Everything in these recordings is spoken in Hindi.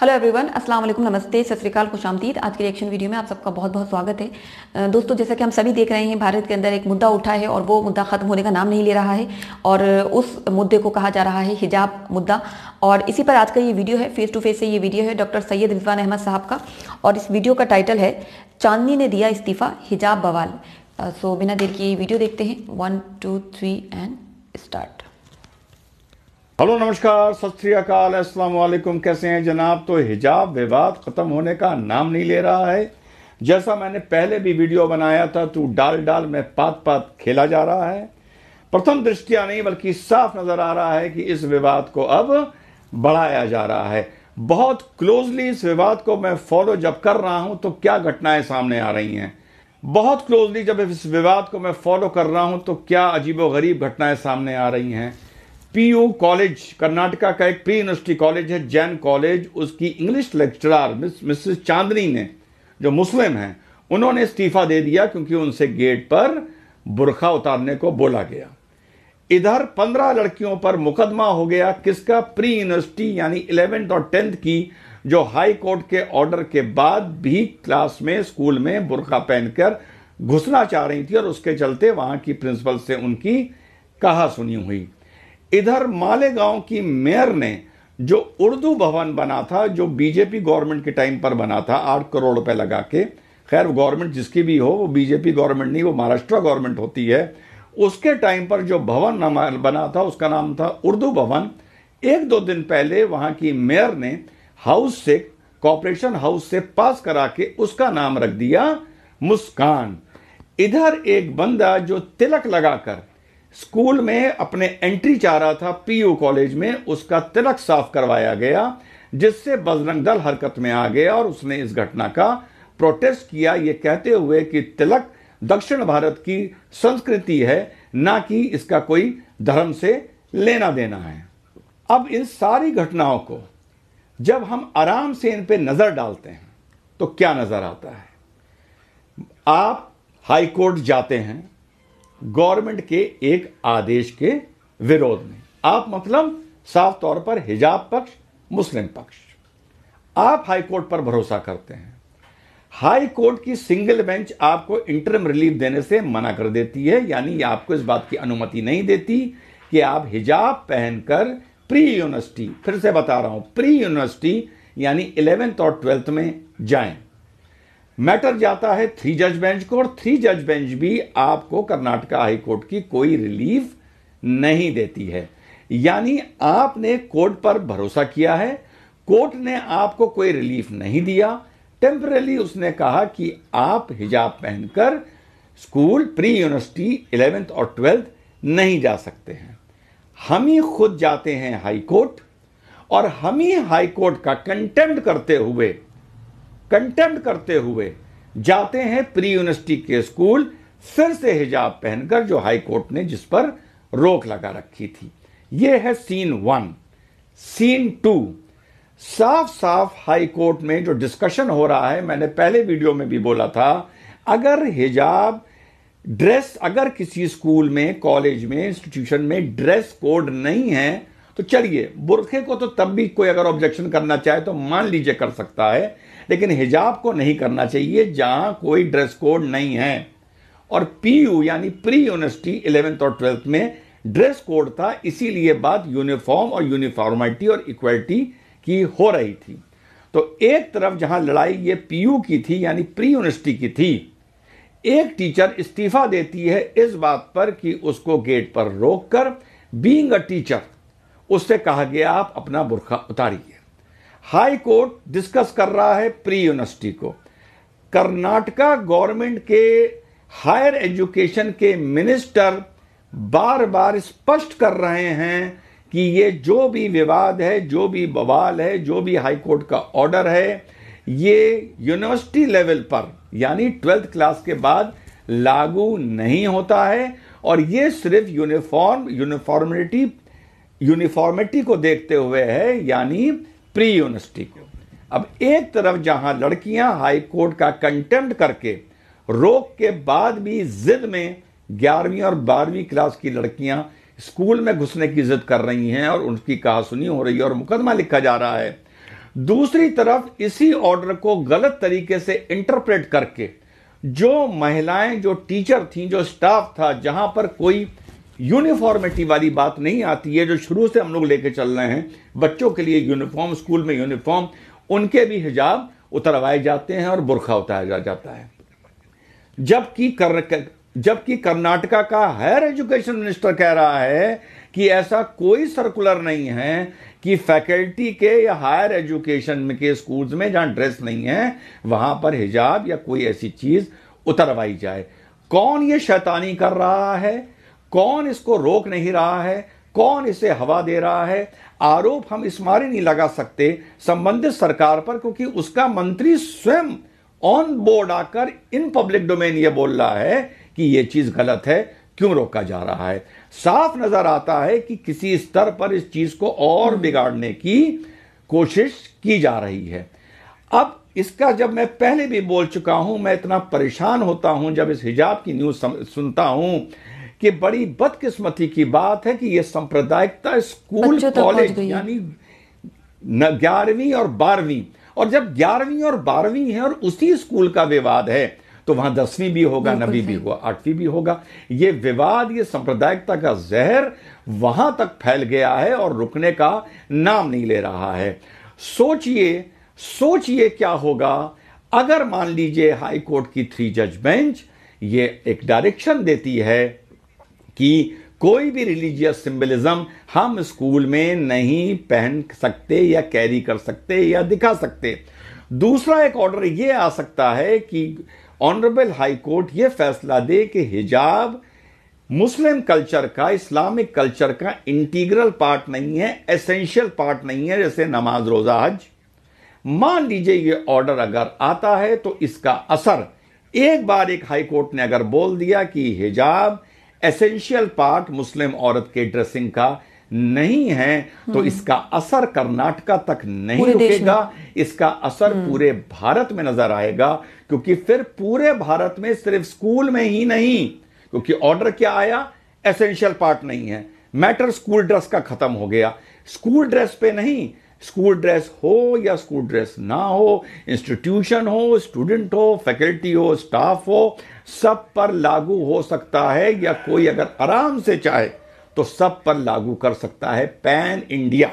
हेलो एवरीवन अस्सलाम वालेकुम, नमस्ते, सत श्रीकाल खुशामदीद आज के रिएक्शन वीडियो में आप सबका बहुत बहुत स्वागत है। दोस्तों, जैसा कि हम सभी देख रहे हैं, भारत के अंदर एक मुद्दा उठा है और वो मुद्दा खत्म होने का नाम नहीं ले रहा है और उस मुद्दे को कहा जा रहा है हिजाब मुद्दा। और इसी पर आज का ये वीडियो है फेस टू फेस से ये वीडियो है डॉक्टर सैयद रिजवान अहमद साहब का। और इस वीडियो का टाइटल है, चांदनी ने दिया इस्तीफा, हिजाब बवाल। सो बिना देर के ये वीडियो देखते हैं। One two three and start hello, नमस्कार, सत श्री अकाल, अस्सलाम वालेकुम कैसे हैं जनाब? तो हिजाब विवाद खत्म होने का नाम नहीं ले रहा है। जैसा मैंने पहले भी वीडियो बनाया था तो डाल डाल में पात पात खेला जा रहा है। प्रथम दृष्टिया नहीं, बल्कि साफ़ नज़र आ रहा है कि इस विवाद को अब बढ़ाया जा रहा है। बहुत क्लोजली इस विवाद को मैं फॉलो जब कर रहा हूँ तो क्या घटनाएँ सामने आ रही हैं? बहुत क्लोजली जब इस विवाद को मैं फॉलो कर रहा हूँ तो क्या अजीबो गरीब घटनाएँ सामने आ रही हैं? पीयू कॉलेज, कर्नाटका का एक प्री यूनिवर्सिटी कॉलेज है, जैन कॉलेज। उसकी English lecturer miss, missus Chandni ने, जो मुस्लिम हैं, उन्होंने इस्तीफा दे दिया क्योंकि उनसे गेट पर बुरखा उतारने को बोला गया। इधर पंद्रह लड़कियों पर मुकदमा हो गया, किसका? प्री यूनिवर्सिटी, यानी इलेवेंथ और टेंथ की, जो हाई कोर्ट के ऑर्डर के बाद भी क्लास में, स्कूल में बुरखा पहनकर घुसना चाह रही थी और उसके चलते वहाँ की प्रिंसिपल से उनकी कहा सुनी हुई। इधर मालेगांव की मेयर ने जो उर्दू भवन बना था, जो बीजेपी गवर्नमेंट के टाइम पर बना था, आठ करोड़ रुपए लगा के, खैर गवर्नमेंट जिसकी भी हो, वो बीजेपी गवर्नमेंट नहीं, वो महाराष्ट्र गवर्नमेंट होती है, उसके टाइम पर जो भवन बना था, उसका नाम था उर्दू भवन। एक दो दिन पहले वहाँ की मेयर ने हाउस से कॉरपोरेशन हाउस से पास करा के उसका नाम रख दिया, मुस्कान। इधर एक बंदा जो तिलक लगाकर स्कूल में अपने एंट्री चाह रहा था पीयू कॉलेज में, उसका तिलक साफ़ करवाया गया, जिससे बजरंग दल हरकत में आ गया और उसने इस घटना का प्रोटेस्ट किया। ये कहते हुए कि तिलक दक्षिण भारत की संस्कृति है, ना कि इसका कोई धर्म से लेना देना है। अब इन सारी घटनाओं को जब हम आराम से इन पे नज़र डालते हैं तो क्या नज़र आता है? आप हाई कोर्ट जाते हैं गवर्नमेंट के एक आदेश के विरोध में। आप मतलब साफ़ तौर पर हिजाब पक्ष, मुस्लिम पक्ष। आप हाई कोर्ट पर भरोसा करते हैं। हाई कोर्ट की सिंगल बेंच आपको इंटरम रिलीफ देने से मना कर देती है, यानी आपको इस बात की अनुमति नहीं देती कि आप हिजाब पहनकर प्री यूनिवर्सिटी फिर से बता रहा हूँ प्री यूनिवर्सिटी यानी इलेवेंथ और ट्वेल्थ में जाएँ। मैटर जाता है थ्री जज बेंच को, और थ्री जज बेंच भी आपको कर्नाटका हाई कोर्ट की कोई रिलीफ नहीं देती है। यानी आपने कोर्ट पर भरोसा किया है, कोर्ट ने आपको कोई रिलीफ नहीं दिया। टेम्परली उसने कहा कि आप हिजाब पहनकर स्कूल प्री यूनिवर्सिटी इलेवेंथ और ट्वेल्थ नहीं जा सकते हैं। हम ही खुद जाते हैं हाई कोर्ट और हम ही हाई कोर्ट का कंटेम्प्ट करते हुए कंटेम्प्ट करते हुए जाते हैं प्री यूनिवर्सिटी के स्कूल, फिर से हिजाब पहनकर जो हाई कोर्ट ने जिस पर रोक लगा रखी थी। यह है सीन वन सीन टू साफ़ साफ़ हाई कोर्ट में जो डिस्कशन हो रहा है, मैंने पहले वीडियो में भी बोला था, अगर हिजाब ड्रेस अगर किसी स्कूल में कॉलेज में इंस्टीट्यूशन में ड्रेस कोड नहीं है तो चलिए, बुरखे को तो तब भी कोई अगर ऑब्जेक्शन करना चाहे तो मान लीजिए कर सकता है। लेकिन हिजाब को नहीं करना चाहिए जहाँ कोई ड्रेस कोड नहीं है। और पीयू यानी प्री यूनिवर्सिटी इलेवेंथ और ट्वेल्थ में ड्रेस कोड था, इसीलिए बात यूनिफॉर्म और यूनिफॉर्मिटी और इक्वलिटी की हो रही थी। तो एक तरफ़ जहाँ लड़ाई ये पीयू की थी, यानी प्री यूनिवर्सिटी की थी, एक टीचर इस्तीफा देती है इस बात पर कि उसको गेट पर रोककर बीइंग अ टीचर उससे कहा गया आप अपना बुरखा उतारिए। हाई कोर्ट डिस्कस कर रहा है प्री यूनिवर्सिटी को। कर्नाटका गवर्नमेंट के हायर एजुकेशन के मिनिस्टर बार बार स्पष्ट कर रहे हैं कि ये जो भी विवाद है, जो भी बवाल है, जो भी हाई कोर्ट का ऑर्डर है, ये यूनिवर्सिटी लेवल पर, यानी ट्वेल्थ क्लास के बाद लागू नहीं होता है और ये सिर्फ़ यूनिफॉर्म, यूनिफॉर्मिटी यूनिफॉर्मिटी को देखते हुए है, यानी प्री यूनिवर्सिटी को अब एक तरफ़ जहाँ लड़कियाँ हाई कोर्ट का कंटेम्प्ट करके, रोक के बाद भी जिद में ग्यारहवीं और बारहवीं क्लास की लड़कियाँ स्कूल में घुसने की जिद कर रही हैं और उनकी कहा सुनी हो रही है और मुकदमा लिखा जा रहा है। दूसरी तरफ़ इसी ऑर्डर को गलत तरीके से इंटरप्रेट करके, जो महिलाएँ, जो टीचर थी, जो स्टाफ था, जहाँ पर कोई यूनिफॉर्मिटी वाली बात नहीं आती है जो शुरू से हम लोग लेके चल रहे हैं। बच्चों के लिए यूनिफॉर्म स्कूल में यूनिफॉर्म उनके भी हिजाब उतरवाए जाते हैं और बुरखा उतारा जाता है। जबकि कर जबकि कर्नाटका का हायर एजुकेशन मिनिस्टर कह रहा है कि ऐसा कोई सर्कुलर नहीं है कि फैकल्टी के या हायर एजुकेशन के स्कूल्स में जहाँ ड्रेस नहीं है, वहाँ पर हिजाब या कोई ऐसी चीज़ उतरवाई जाए। कौन ये शैतानी कर रहा है? कौन इसको रोक नहीं रहा है? कौन इसे हवा दे रहा है? आरोप हम इस मारे नहीं लगा सकते संबंधित सरकार पर, क्योंकि उसका मंत्री स्वयं ऑन बोर्ड आकर इन पब्लिक डोमेन ये बोल रहा है कि यह चीज़ गलत है, क्यों रोका जा रहा है? साफ़ नज़र आता है कि किसी स्तर पर इस चीज़ को और बिगाड़ने की कोशिश की जा रही है। अब इसका जब मैं पहले भी बोल चुका हूँ, मैं इतना परेशान होता हूँ जब इस हिजाब की न्यूज़ सुनता हूँ कि बड़ी बदकिस्मती की बात है कि यह सांप्रदायिकता स्कूल कॉलेज यानी ग्यारहवीं और बारहवीं। और जब ग्यारहवीं और बारहवीं है और उसी स्कूल का विवाद है तो वहाँ दसवीं भी होगा नबी भी होगा आठवीं भी होगा। ये विवाद ये सांप्रदायिकता का जहर वहाँ तक फैल गया है और रुकने का नाम नहीं ले रहा है। सोचिए सोचिए क्या होगा। अगर मान लीजिए हाई कोर्ट की थ्री जज बेंच ये एक डायरेक्शन देती है कि कोई भी रिलीजियस सिंबलिज्म हम स्कूल में नहीं पहन सकते या कैरी कर सकते या दिखा सकते। दूसरा एक ऑर्डर यह आ सकता है कि ऑनरेबल हाई कोर्ट यह फैसला दे कि हिजाब मुस्लिम कल्चर का इस्लामिक कल्चर का इंटीग्रल पार्ट नहीं है एसेंशियल पार्ट नहीं है, जैसे नमाज़, रोजा, हज। मान लीजिए ये ऑर्डर अगर आता है तो इसका असर, एक बार एक हाई कोर्ट ने अगर बोल दिया कि हिजाब एसेंशियल पार्ट मुस्लिम औरत के ड्रेसिंग का नहीं है तो हम्म। इसका असर कर्नाटका तक नहीं रुकेगा। इसका असर हम्म। पूरे भारत में नज़र आएगा क्योंकि फिर पूरे भारत में सिर्फ़ स्कूल में ही नहीं क्योंकि ऑर्डर क्या आया? एसेंशियल पार्ट नहीं है। मैटर स्कूल ड्रेस का खत्म हो गया। स्कूल ड्रेस पे नहीं। स्कूल ड्रेस हो या स्कूल ड्रेस ना हो इंस्टीट्यूशन हो स्टूडेंट हो फैकल्टी हो स्टाफ हो सब पर लागू हो सकता है या कोई अगर आराम से चाहे तो सब पर लागू कर सकता है पैन इंडिया।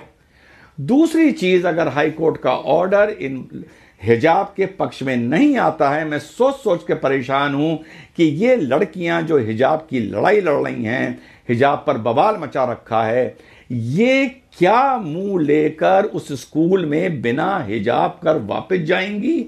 दूसरी चीज़ अगर हाई कोर्ट का ऑर्डर इन हिजाब के पक्ष में नहीं आता है, मैं सोच सोच के परेशान हूँ कि ये लड़कियाँ जो हिजाब की लड़ाई लड़ रही हैं, हिजाब पर बवाल मचा रखा है, ये क्या मुँह लेकर उस स्कूल में बिना हिजाब कर वापस जाएँगी?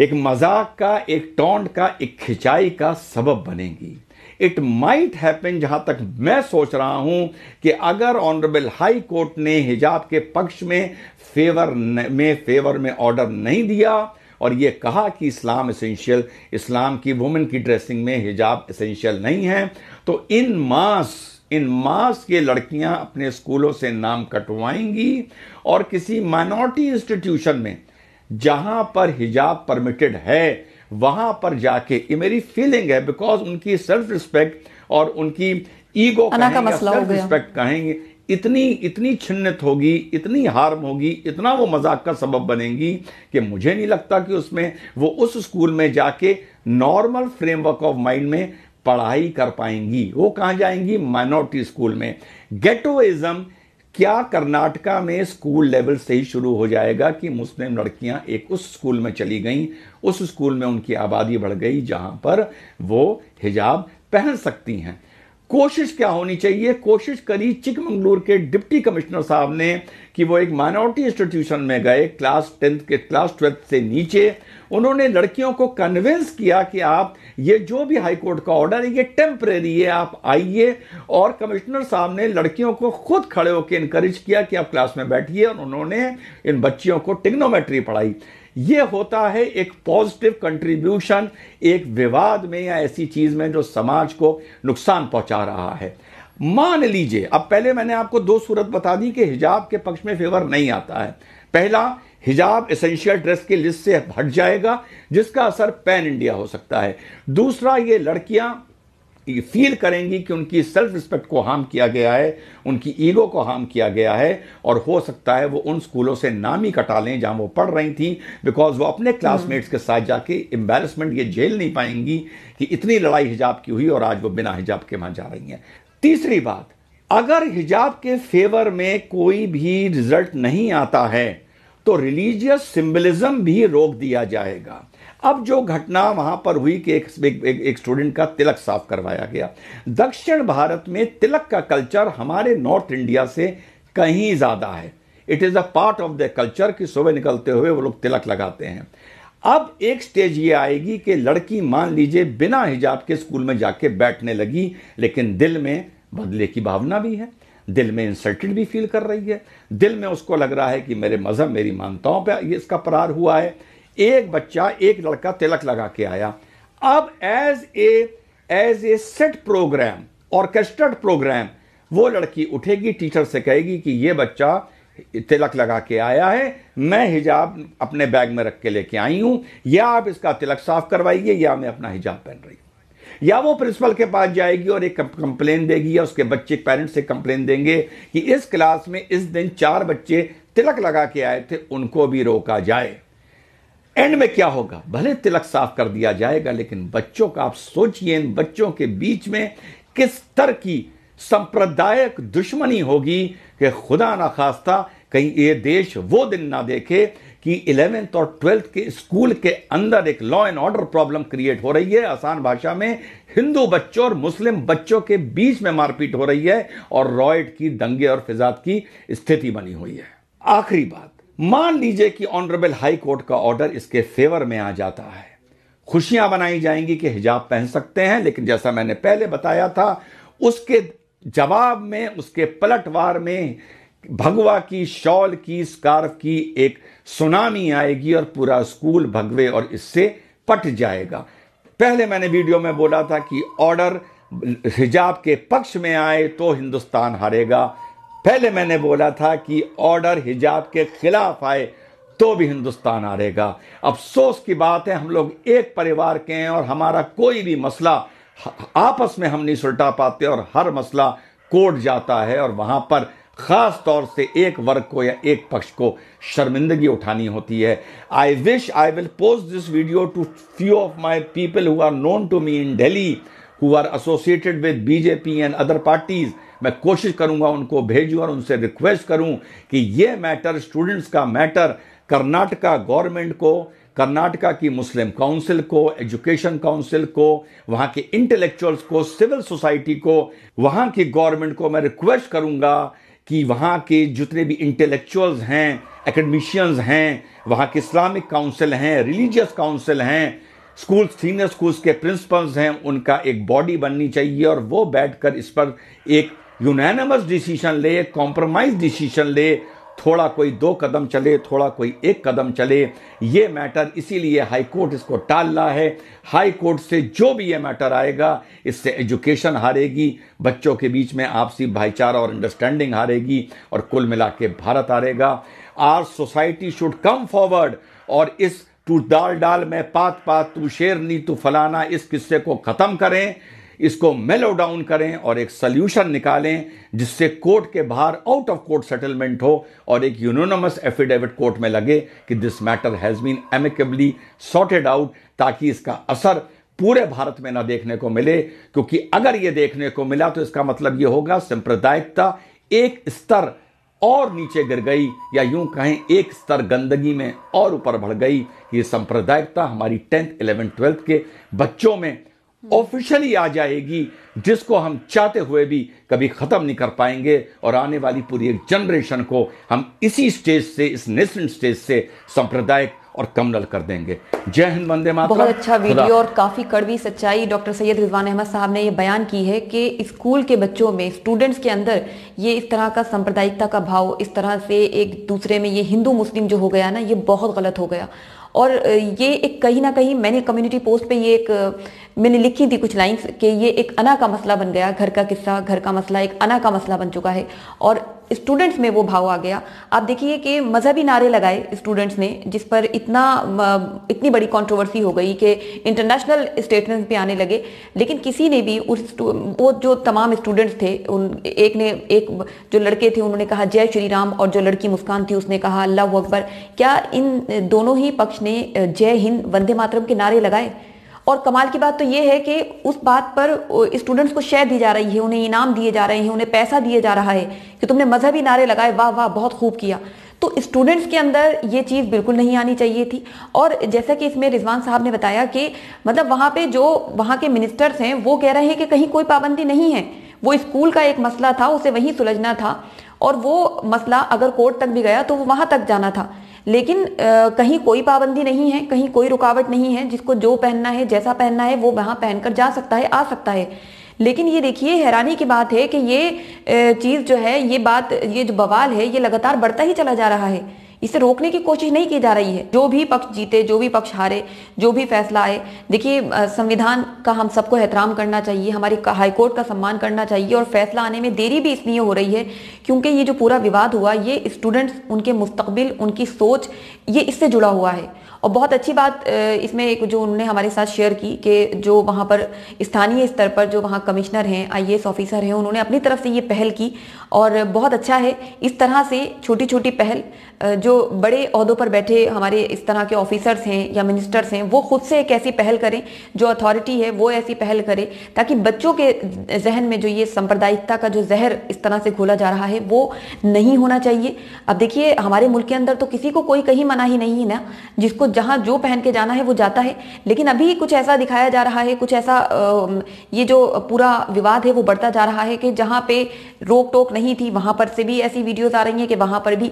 एक मज़ाक का एक टोंड का एक खिंचाई का सबब बनेगी। इट माइट हैपन जहाँ तक मैं सोच रहा हूँ कि अगर ऑनरेबल हाई कोर्ट ने हिजाब के पक्ष में फेवर न, में फेवर में ऑर्डर नहीं दिया और ये कहा कि इस्लाम एसेंशियल इस्लाम की वुमेन की ड्रेसिंग में हिजाब एसेंशियल नहीं है तो इन मास इन मास के लड़कियाँ अपने स्कूलों से नाम कटवाएँगी और किसी माइनॉरिटी इंस्टीट्यूशन में जहाँ पर हिजाब परमिटेड है वहाँ पर जाके ये मेरी फीलिंग है बिकॉज़ उनकी सेल्फ रिस्पेक्ट और उनकी ईगो का सेल्फ रिस्पेक्ट कहेंगे इतनी इतनी छिन्नत होगी इतनी हार्म होगी इतना वो मज़ाक का सबब बनेगी कि मुझे नहीं लगता कि उसमें वो उस स्कूल में जाके नॉर्मल फ्रेमवर्क ऑफ़ माइंड में पढ़ाई कर पाएँगी। वो कहाँ जाएँगी? माइनॉरिटी स्कूल में। गेटोइज्म क्या कर्नाटका में स्कूल लेवल से ही शुरू हो जाएगा कि मुस्लिम लड़कियाँ एक उस स्कूल में चली गईं, उस स्कूल में उनकी आबादी बढ़ गई जहाँ पर वो हिजाब पहन सकती हैं। कोशिश क्या होनी चाहिए? कोशिश करी चिकमंगलूर के डिप्टी कमिश्नर साहब ने कि वो एक माइनॉरिटी इंस्टीट्यूशन में गए, क्लास टेंथ के, क्लास ट्वेल्थ से नीचे उन्होंने लड़कियों को कन्विंस किया कि आप ये जो भी हाईकोर्ट का ऑर्डर है, ये टेम्परेरी है, आप आइए और कमिश्नर साहब ने लड़कियों को खुद खड़े होकर इंकरेज किया कि आप क्लास में बैठिए और उन्होंने इन बच्चियों को टिग्नोमेट्री पढ़ाई। ये होता है एक पॉजिटिव कंट्रीब्यूशन एक विवाद में या ऐसी चीज़ में जो समाज को नुकसान पहुँचा रहा है। मान लीजिए, अब पहले मैंने आपको दो सूरत बता दी कि हिजाब के पक्ष में फेवर नहीं आता है। पहला, हिजाब एसेंशियल ड्रेस की लिस्ट से हट जाएगा, जिसका असर पैन इंडिया हो सकता है। दूसरा, ये लड़कियाँ फील करेंगी कि उनकी सेल्फ रिस्पेक्ट को हार्म किया गया है, उनकी ईगो को हार्म किया गया है, और हो सकता है वो उन स्कूलों से नाम ही कटा लें जहाँ वो पढ़ रही थी बिकॉज़ वो अपने क्लासमेट्स के साथ जाके एम्बेरसमेंट ये झेल नहीं पाएँगी कि इतनी लड़ाई हिजाब की हुई और आज वो बिना हिजाब के वहाँ जा रही हैं। तीसरी बात, अगर हिजाब के फेवर में कोई भी रिज़ल्ट नहीं आता है तो रिलीजियस सिंबलिज्म भी रोक दिया जाएगा। अब जो घटना वहाँ पर हुई कि एक, एक, एक, एक स्टूडेंट का तिलक साफ़ करवाया गया। दक्षिण भारत में तिलक का कल्चर हमारे नॉर्थ इंडिया से कहीं ज़्यादा है। It is a part of the culture कि सुबह निकलते हुए वो लोग तिलक लगाते हैं। अब एक स्टेज ये आएगी कि लड़की मान लीजिए बिना हिजाब के स्कूल में जाके बैठने लगी लेकिन दिल में बदले की भावना भी है। दिल में इंसल्टेड भी फील कर रही है। दिल में उसको लग रहा है कि मेरे मज़हब, मेरी मानताओं पे ये इसका प्रार हुआ है। एक बच्चा, एक लड़का तिलक लगा के आया। अब as a as a set program orchestrated program वो लड़की उठेगी टीचर से कहेगी कि ये बच्चा तिलक लगा के आया है, मैं हिजाब अपने बैग में रख के लेके आई हूँ, या आप इसका तिलक साफ़ करवाइए, या मैं अपना हिजाब पहन रही हूँ। या वो प्रिंसिपल के पास जाएगी और एक कंप्लेन देगी या उसके बच्चे पेरेंट्स से कंप्लेन देंगे कि इस क्लास में इस दिन चार बच्चे तिलक लगा के आए थे, उनको भी रोका जाए। एंड में क्या होगा? भले तिलक साफ़ कर दिया जाएगा, लेकिन बच्चों का आप सोचिए, इन बच्चों के बीच में किस तरह की सांप्रदायिक दुश्मनी होगी कि खुदा ना खास्ता कहीं ये देश वो दिन ना देखे कि इलेवेंथ और ट्वेल्थ के स्कूल के अंदर एक law and order problem create हो रही है। आसान भाषा में हिंदू बच्चों और मुस्लिम बच्चों के बीच में मारपीट हो रही है और रॉयड की, दंगे और फिजाद की स्थिति बनी हुई है। आखिरी बात, मान लीजिए कि ऑनरेबल हाई कोर्ट का ऑर्डर इसके फेवर में आ जाता है। खुशियाँ बनाई जाएँगी कि हिजाब पहन सकते हैं, लेकिन जैसा मैंने पहले बताया था, उसके जवाब में, उसके पलटवार में भगवा की, शॉल की स्कार्फ की एक सुनामी आएगी और पूरा स्कूल भगवे और इससे पट जाएगा। पहले मैंने वीडियो में बोला था कि ऑर्डर हिजाब के पक्ष में आए तो हिंदुस्तान हारेगा। पहले मैंने बोला था कि ऑर्डर हिजाब के खिलाफ आए तो भी हिंदुस्तान हारेगा। अफसोस की बात है, हम लोग एक परिवार के हैं और हमारा कोई भी मसला आपस में हम नहीं सुलटा पाते और हर मसला कोर्ट जाता है और वहाँ पर खास तौर से एक वर्ग को या एक पक्ष को शर्मिंदगी उठानी होती है। I wish I will post this video to few of my people who are known to me in Delhi who are associated with BJP and other parties मैं कोशिश करूँगा उनको भेजूँ और उनसे रिक्वेस्ट करूँ कि ये मैटर स्टूडेंट्स का मैटर कर्नाटका गवर्नमेंट को, कर्नाटका की मुस्लिम काउंसिल को एजुकेशन काउंसिल को, वहाँ के इंटेलेक्चुअल्स को सिविल सोसाइटी को, वहाँ की गवर्नमेंट को मैं रिक्वेस्ट करूँगा कि वहाँ के जितने भी इंटेलेक्चुअल्स हैं एकेडमिशियंस हैं, वहाँ के इस्लामिक काउंसिल हैं रिलीजियस काउंसिल हैं स्कूल सीनियर स्कूल्स के प्रिंसिपल्स हैं, उनका एक बॉडी बननी चाहिए और वो बैठकर इस पर एक यूनानमस डिसीज़न ले कॉम्प्रोमाइज डिसीज़न ले थोड़ा कोई दो कदम चले, थोड़ा कोई एक कदम चले, ये मैटर इसीलिए हाई कोर्ट इसको टाल रहा है। हाई कोर्ट से जो भी ये मैटर आएगा, इससे एजुकेशन हारेगी, बच्चों के बीच में आपसी भाईचारा और अंडरस्टैंडिंग हारेगी और कुल मिला के भारत हारेगा। Our society should come forward और इस तू डाल डाल मैं पात पात, तू शेरनी तू फलाना, इस किस्से को खत्म करें। इसको मेलो डाउन करें और एक सोल्यूशन निकालें जिससे कोर्ट के बाहर आउट ऑफ़ कोर्ट सेटलमेंट हो और एक यूनोनमस एफिडेविट कोर्ट में लगे कि this matter has been amicably sorted out ताकि इसका असर पूरे भारत में ना देखने को मिले। क्योंकि अगर ये देखने को मिला तो इसका मतलब ये होगा, सांप्रदायिकता एक स्तर और नीचे गिर गई या यूँ कहें एक स्तर गंदगी में और ऊपर बढ़ गई। ये सांप्रदायिकता हमारी टेंथ इलेवेंथ ट्वेल्थ के बच्चों में ऑफिशियली आ जाएगी जिसको हम चाहते हुए भी कभी खत्म नहीं कर पाएँगे। और आने वाली पूरी एक जनरेशन को हम इसी स्टेज से इस नेशनल स्टेज से सांप्रदायिक और कमनल कर देंगे। जय हिंद वंदे मातरम। बहुत अच्छा वीडियो और काफ़ी कड़वी सच्चाई डॉक्टर सैयद रिजवान अहमद साहब ने ये बयान की है कि स्कूल के बच्चों में स्टूडेंट्स के अंदर ये इस तरह का सांप्रदायिकता का भाव इस तरह से एक दूसरे में ये हिंदू मुस्लिम जो हो गया ना ये बहुत गलत हो गया। और ये एक कहीं ना कहीं मैंने कम्युनिटी पोस्ट पे ये एक मैंने लिखी थी कुछ लाइंस कि ये एक अना का मसला बन गया, घर का किस्सा, घर का मसला, एक अना का मसला बन चुका है। और स्टूडेंट्स में वो भाव आ गया। आप देखिए कि मजहबी नारे लगाए स्टूडेंट्स ने, जिस पर इतना इतनी बड़ी कंट्रोवर्सी हो गई कि इंटरनेशनल स्टेटमेंट पे आने लगे। लेकिन किसी ने भी उस वो जो तमाम स्टूडेंट्स थे, उन, एक ने, एक जो लड़के थे, उन्होंने कहा, जय श्री राम, और जो लड़की मुस्कान थी, उसने कहा, अल्लाह अकबर। क्या इन दोनों ही पक्ष ने, जय हिंद, वंदे मातरम के नारे लगाए? और कमाल की बात तो ये है कि उस बात पर स्टूडेंट्स को शेयर दी जा रही है, उन्हें इनाम दिए जा रहे हैं, उन्हें पैसा दिया जा रहा है कि तुमने मजहबी नारे लगाए, वाह वाह, बहुत खूब किया। तो स्टूडेंट्स के अंदर ये चीज़ बिल्कुल नहीं आनी चाहिए थी। और जैसा कि इसमें रिजवान साहब ने बताया कि मतलब वहाँ पे जो वहाँ के मिनिस्टर्स हैं, वो कह रहे हैं कि कहीं कोई पाबंदी नहीं है। वो स्कूल का एक मसला था, उसे वहीं सुलझना था। और वो मसला अगर कोर्ट तक भी गया तो वो वहाँ तक जाना था। लेकिन आ, कहीं कोई पाबंदी नहीं है कहीं कोई रुकावट नहीं है जिसको जो पहनना है जैसा पहनना है वो वहाँ पहनकर जा सकता है आ सकता है। लेकिन ये देखिए हैरानी की बात है कि ये चीज़ जो है ये बात ये जो बवाल है ये लगातार बढ़ता ही चला जा रहा है। इसे रोकने की कोशिश नहीं की जा रही है। जो भी पक्ष जीते जो भी पक्ष हारे जो भी फैसला आए देखिए संविधान का हम सबको एहतराम करना चाहिए हमारी हाईकोर्ट का सम्मान करना चाहिए और फैसला आने में देरी भी इसलिए हो रही है क्योंकि ये जो पूरा विवाद हुआ, ये स्टूडेंट्स उनके मुस्तबिल उनकी सोच, ये इससे जुड़ा हुआ है। और बहुत अच्छी बात इसमें एक जो उन्होंने हमारे साथ शेयर की कि जो वहाँ पर स्थानीय स्तर पर जो वहाँ कमिश्नर हैं आईएएस ऑफिसर हैं, उन्होंने अपनी तरफ़ से ये पहल की। और बहुत अच्छा है, इस तरह से छोटी छोटी पहल जो बड़े अहदों पर बैठे हमारे इस तरह के ऑफिसर्स हैं या मिनिस्टर्स हैं, वो खुद से एक ऐसी पहल करें, जो अथॉरिटी है, वो ऐसी पहल करे, ताकि बच्चों के जहन में जो ये सांप्रदायिकता का जो जहर इस तरह से खोला जा रहा है वो नहीं होना चाहिए। अब देखिए, हमारे मुल्क के अंदर तो किसी को कोई कहीं मना ही नहीं है ना। जिसको जहाँ जो पहन के जाना है, वो जाता है। लेकिन अभी कुछ ऐसा दिखाया जा रहा है, कुछ ऐसा ये जो पूरा विवाद है, वो बढ़ता जा रहा है कि जहाँ पे रोक टोक नहीं थी, वहाँ पर से भी ऐसी वीडियोस आ रही हैं कि वहाँ पर भी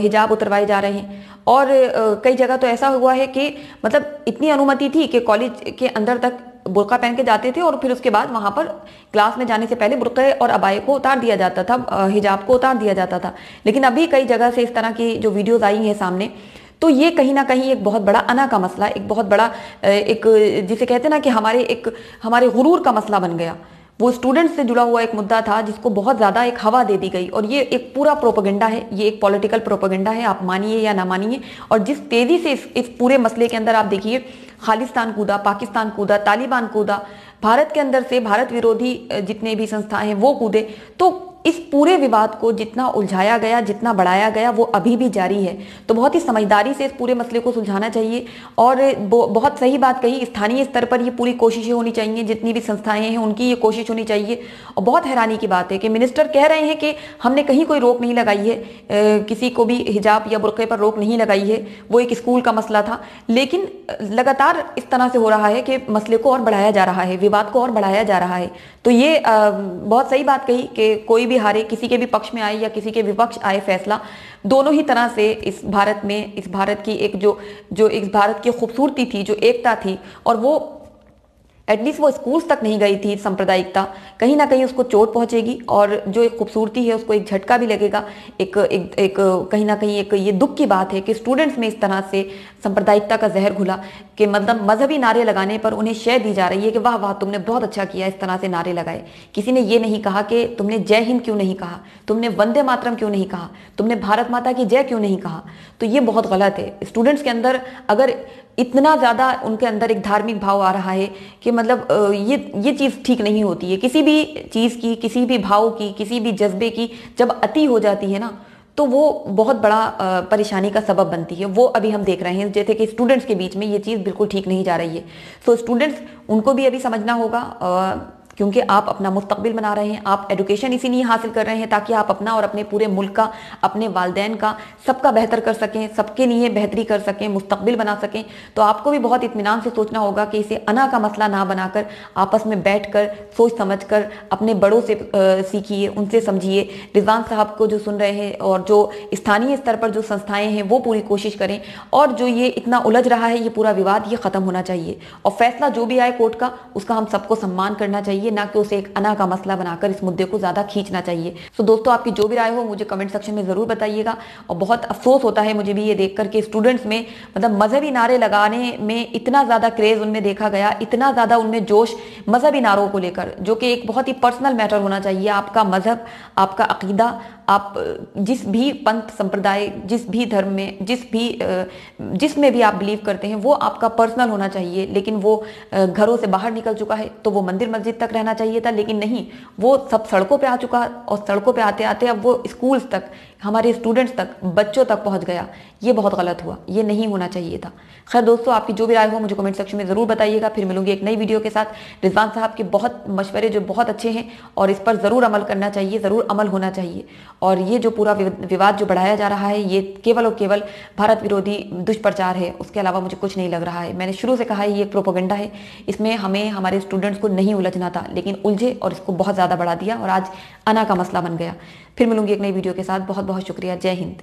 हिजाब उतरवाए जा रहे हैं। और कई जगह तो ऐसा हुआ है कि मतलब इतनी अनुमति थी कि कॉलेज के अंदर तक बुरका पहन के जाते थे और फिर उसके बाद वहाँ पर क्लास में जाने से पहले बुरके और अबाए को उतार दिया जाता था हिजाब को उतार दिया जाता था। लेकिन अभी कई जगह से इस तरह की जो वीडियोज़ आई हैं सामने तो ये कहीं ना कहीं एक बहुत बड़ा अना का मसला, एक बहुत बड़ा एक जिसे कहते हैं ना कि हमारे एक, हमारे गुरूर का मसला बन गया। वो स्टूडेंट्स से जुड़ा हुआ एक मुद्दा था जिसको बहुत ज़्यादा एक हवा दे दी गई। और ये एक पूरा प्रोपोगेंडा है ये एक पॉलिटिकल प्रोपोगेंडा है आप मानिए या ना मानिए। और जिस तेज़ी से इस, इस पूरे मसले के अंदर आप देखिए खालिस्तान कूदा पाकिस्तान कूदा तालिबान कूदा भारत के अंदर से भारत विरोधी जितने भी संस्थाएँ हैं वो कूदे। तो इस पूरे विवाद को जितना उलझाया गया, जितना बढ़ाया गया, वो अभी भी जारी है। तो बहुत ही समझदारी से इस पूरे मसले को सुलझाना चाहिए और बहुत सही बात कही, स्थानीय स्तर पर ये पूरी कोशिशें होनी चाहिए, जितनी भी संस्थाएँ हैं, उनकी ये कोशिश होनी चाहिए। और बहुत हैरानी की बात है कि मिनिस्टर कह रहे हैं कि हमने कहीं कोई रोक नहीं लगाई है किसी को भी हिजाब या बुरक़े पर रोक नहीं लगाई है, वो एक स्कूल का मसला था। लेकिन लगातार इस तरह से हो रहा है कि मसले को और बढ़ाया जा रहा है, विवाद को और बढ़ाया जा रहा है। तो ये बहुत सही बात कही कि कोई भी हारे किसी के भी पक्ष में आए या किसी के विपक्ष आए फैसला दोनों ही तरह से इस भारत में इस भारत की एक जो जो इस भारत की खूबसूरती थी जो एकता थी और वो एटलीस्ट वो स्कूल्स तक नहीं गई थी सांप्रदायिकता कहीं ना कहीं उसको चोट पहुंचेगी और जो एक खूबसूरती है उसको एक झटका भी लगेगा एक एक, एक कहीं ना कहीं एक ये दुख की बात है कि स्टूडेंट्स में इस तरह से सांप्रदायिकता का जहर घुला कि मतलब मजहबी नारे लगाने पर उन्हें शय दी जा रही है कि वाह वाह, तुमने बहुत अच्छा किया इस तरह से नारे लगाए। किसी ने ये नहीं कहा कि तुमने जय हिंद क्यों नहीं कहा? तुमने वंदे मातरम क्यों नहीं कहा? तुमने भारत माता की जय क्यों नहीं कहा? तो ये बहुत गलत है। स्टूडेंट्स के अंदर अगर इतना ज़्यादा उनके अंदर एक धार्मिक भाव आ रहा है कि मतलब ये ये चीज़ ठीक नहीं होती है। किसी भी चीज़ की, किसी भी भाव की, किसी भी जज्बे की जब अति हो जाती है ना तो वो बहुत बड़ा परेशानी का सबब बनती है। वो अभी हम देख रहे हैं जैसे कि स्टूडेंट्स के बीच में ये चीज़ बिल्कुल ठीक नहीं जा रही है। सो so, स्टूडेंट्स उनको भी अभी समझना होगा क्योंकि आप अपना मुस्तबिल बना रहे हैं, आप एडुकेशन इसीलिए हासिल कर रहे हैं ताकि आप अपना और अपने पूरे मुल्क का, अपने वालदेन का, सबका बेहतर कर सकें, सबके लिए बेहतरी कर सकें मुस्तबिल बना सकें। तो आपको भी बहुत इतमान से सोचना होगा कि इसे अना का मसला ना बनाकर आपस में बैठ कर सोच समझ कर अपने बड़ों से सीखिए, उनसे समझिए। रिजवान साहब को जो सुन रहे हैं और जो स्थानीय स्तर पर जो संस्थाएँ हैं, वो पूरी कोशिश करें। और जो ये इतना उलझ रहा है, ये पूरा विवाद ये ख़त्म होना चाहिए। और फैसला जो भी आए कोर्ट का, उसका हम सबको सम्मान करना चाहिए। चाहिए, ना कि उसे एक अना का मसला बनाकर इस मुद्दे को ज़्यादा खींचना चाहिए। तो दोस्तों, आपकी जो भी राय हो, मुझे कमेंट सेक्शन में ज़रूर बताइएगा। और बहुत अफसोस होता है मुझे भी ये देख करके स्टूडेंट्स में मतलब मजहबी नारे लगाने में इतना ज़्यादा क्रेज उनमें देखा गया, इतना ज़्यादा उनमें जोश मजहबी नारों को लेकर, जो कि एक बहुत ही पर्सनल मैटर होना चाहिए। आपका मज़हब, आपका अकीदा आप, जिस भी पंथ संप्रदाय, जिस भी धर्म में, जिस भी जिसमें भी आप बिलीव करते हैं, वो आपका पर्सनल होना चाहिए, लेकिन वो घरों से बाहर निकल चुका है तो वो मंदिर मस्जिद तक रहना चाहिए था, लेकिन नहीं, वो सब सड़कों पर आ चुका, और सड़कों पर आते आते अब वो स्कूल्स तक हमारे स्टूडेंट्स तक, बच्चों तक पहुँच गया। ये बहुत गलत हुआ। ये नहीं होना चाहिए था। खैर दोस्तों, आपकी जो भी राय हो, मुझे कमेंट सेक्शन में ज़रूर बताइएगा। फिर मिलूँगी एक नई वीडियो के साथ। रिजवान साहब के बहुत मशवरे जो बहुत अच्छे हैं, और इस पर ज़रूर अमल करना चाहिए, ज़रूर अमल होना चाहिए। और ये जो पूरा विवाद जो बढ़ाया जा रहा है, ये केवल और केवल भारत विरोधी दुष्प्रचार है। उसके अलावा मुझे कुछ नहीं लग रहा है। मैंने शुरू से कहा है, ये एक प्रोपोगंडा है। इसमें हमें, हमारे स्टूडेंट्स को नहीं उलझना था, लेकिन उलझे और इसको बहुत ज़्यादा बढ़ा दिया, और आज अना का मसला बन गया। फिर मिलूँगी एक नई वीडियो के साथ। बहुत बहुत शुक्रिया। जय हिंद।